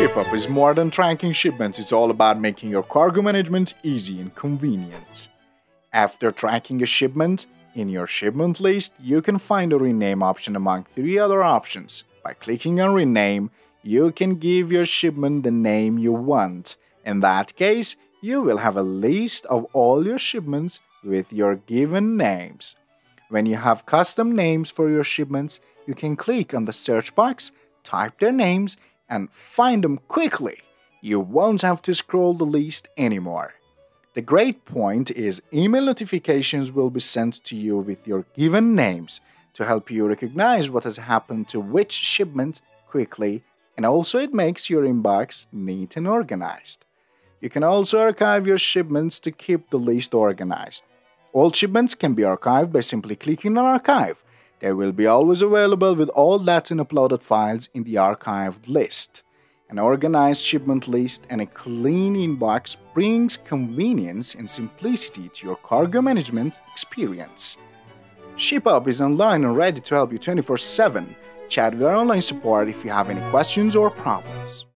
ShipUp is more than tracking shipments, it's all about making your cargo management easy and convenient. After tracking a shipment, in your shipment list, you can find a rename option among three other options. By clicking on rename, you can give your shipment the name you want. In that case, you will have a list of all your shipments with your given names. When you have custom names for your shipments, you can click on the search box, type their names, and find them quickly. You won't have to scroll the list anymore. The great point is email notifications will be sent to you with your given names to help you recognize what has happened to which shipment quickly and also it makes your inbox neat and organized. You can also archive your shipments to keep the list organized. All shipments can be archived by simply clicking on Archive. They will be always available with all Latin uploaded files in the archived list. An organized shipment list and a clean inbox brings convenience and simplicity to your cargo management experience. ShipUp is online and ready to help you 24 7 Chat with our online support if you have any questions or problems.